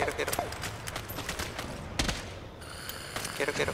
Quiero, quiero. Quiero, quiero.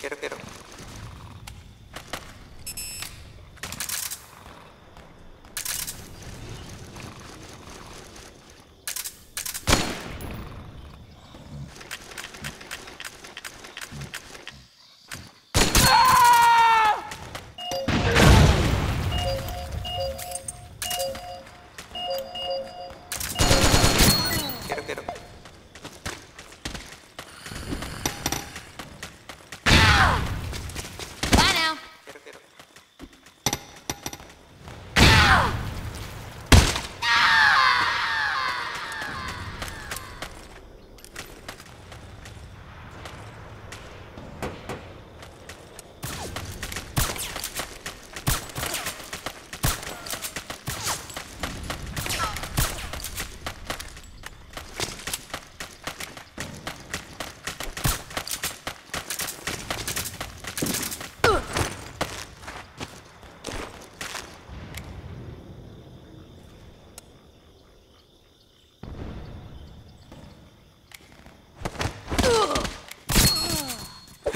Quiero, quiero.